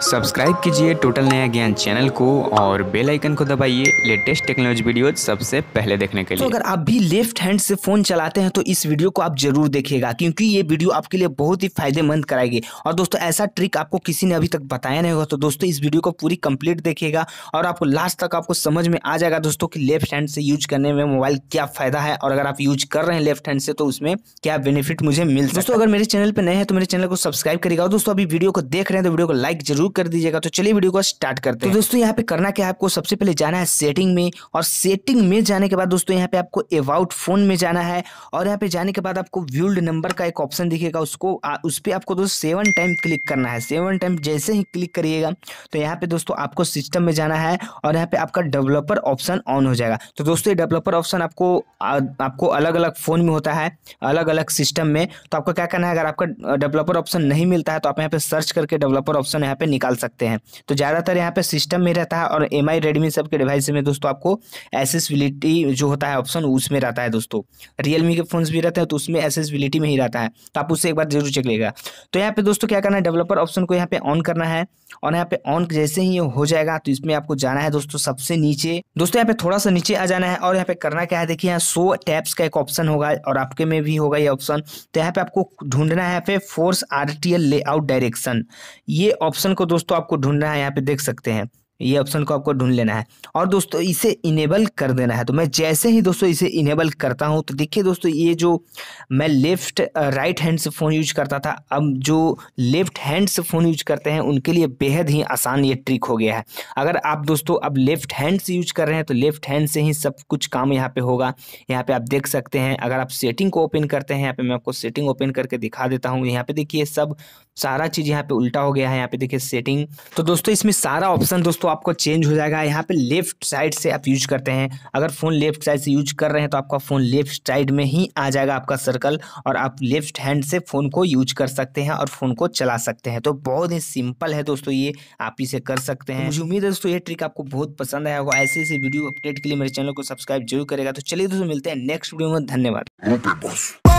Subscribe कीजिए total नया ज्ञान चैनल को और बेल आइकन को दबाइए। लेटेस्ट टेक्नोलॉजी वीडियो सबसे पहले देखने के लिए तो लिए। अगर आप भी लेफ़्ट हैंड से फ़ोन चलाते हैं तो इस वीडियो को आप ज़रूर देखिएगा क्योंकि ये वीडियो आपके लिए बहुत ही फ़ायदेमंद कराएगी। और दोस्तों ऐसा ट्रिक आपको किसी ने अभी तक बताया नहीं होगा तो दोस्तों इस वीडियो को पूरी कंप्लीट देखिएगा और आपको लास्ट तक आपको समझ में आ जाएगा दोस्तों कि लेफ़्ट हैंड से यूज़ करने में मोबाइल क्या फ़ायदा है और अगर आप यूज़ कर रहे हैं लेफ़्ट हैंड से तो उसमें क्या बेनिफिट मुझे मिल सकता है। दोस्तों अगर मेरे चैनल पर नए हैं तो मेरे चैनल को सब्सक्राइब करेगा और दोस्तों अभी वीडियो को देख रहे हैं तो वीडियो को लाइक ज़रूर कर दीजिएगा। तो चलिए वीडियो को स्टार्ट करते हैं। तो दोस्तों यहाँ पे करना क्या है आपको? सबसे पहले जाना है सेटिंग में और सेटिंग में जाने के बाद दोस्तों यहाँ पे आपको अबाउट फ़ोन में जाना है और यहाँ पे जाने के बाद आपको व्यूल्ड नंबर का एक ऑप्शन दिखेगा। उसको आ, उस पर आपको दोस्तों सेवन टाइम क्लिक करना है। सेवन टाइम जैसे ही क्लिक करिएगा तो यहाँ पे दोस्तों आपको सिस्टम में जाना है और यहाँ पे आपका डेवलपर ऑप्शन ऑन हो जाएगा। तो दोस्तों ये डेवलपर ऑप्शन आपको आ, आपको अलग अलग फ़ोन में होता है अलग अलग सिस्टम में। तो आपको क्या करना है? अगर आपका डेवलपर ऑप्शन नहीं मिलता है तो आप यहाँ पे सर्च करके डेवलपर ऑप्शन यहाँ पे निकाल सकते हैं। तो ज़्यादातर यहाँ पे सिस्टम में रहता है और एम आई रेडमी सबके डिवाइस में दोस्तों आपको एसेसिबिलिटी जो होता है ऑप्शन उसमें रहता है दोस्तों। रियलमी के फोन्स भी रहते हैं तो उसमें एसेसिबिलिटी में ही रहता है। तो आप उससे एक बार ज़रूर चेक लेगा। तो यहाँ पे दोस्तों क्या करना है? डेवलपर ऑप्शन को यहाँ पे ऑन करना है और यहाँ पे ऑन जैसे ही हो जाएगा तो इसमें आपको जाना है दोस्तों सबसे नीचे। दोस्तों यहाँ पे थोड़ा सा नीचे आ जाना है और यहाँ पे करना क्या है? देखिए यहाँ सो टैप्स का एक ऑप्शन होगा और आपके में भी होगा ये ऑप्शन तो यहाँ पे आपको ढूंढना है force R T L layout direction ये ऑप्शन को दोस्तों आपको ढूंढना है यहाँ पे देख सकते हैं ये ऑप्शन को आपको ढूंढ लेना है। और दोस्तों, इसे इनेबल कर देना है। तो मैं जैसे ही दोस्तों इसे इनेबल करता हूँ तो देखिए दोस्तों, ये जो मैं लेफ़्ट राइट हैंड से फ़ोन यूज़ करता था, अब जो लेफ़्ट हैंड से फ़ोन यूज़ करते हैं, उनके लिए बेहद ही आसान ये ट्रिक हो गया है। अगर आप दोस्तों अब लेफ़्ट हैंड से यूज़ कर रहे हैं तो लेफ़्ट हैंड से ही सब कुछ काम यहाँ पे होगा। यहाँ पे आप देख सकते हैं, अगर आप सेटिंग को ओपन करते हैं, यहाँ पे मैं आपको सेटिंग ओपन करके दिखा देता हूँ। यहाँ पे देखिए सब सारा चीज़ यहाँ पे उल्टा हो गया है, यहाँ पे देखिए सेटिंग तो दोस्तों, इसमें सारा ऑप्शन दोस्तों आपको चेंज हो जाएगा। यहाँ पे लेफ़्ट साइड से आप यूज़ करते हैं। अगर फ़ोन लेफ़्ट साइड से यूज़ कर रहे हैं तो आपका फ़ोन लेफ़्ट साइड में ही आ जाएगा आपका सर्कल और आप लेफ़्ट हैंड से फ़ोन को यूज़ कर सकते हैं और फ़ोन को चला सकते हैं। तो बहुत ही सिंपल है दोस्तों, ये आप इसे कर सकते हैं। मुझे उम्मीद है दोस्तों, ये ट्रिक आपको बहुत पसंद आया होगा। ऐसे ऐसे वीडियो अपडेट के लिए मेरे चैनल को सब्सक्राइब ज़रूर करेगा। तो चलिए दोस्तों, मिलते हैं नेक्स्ट वीडियो में। धन्यवाद.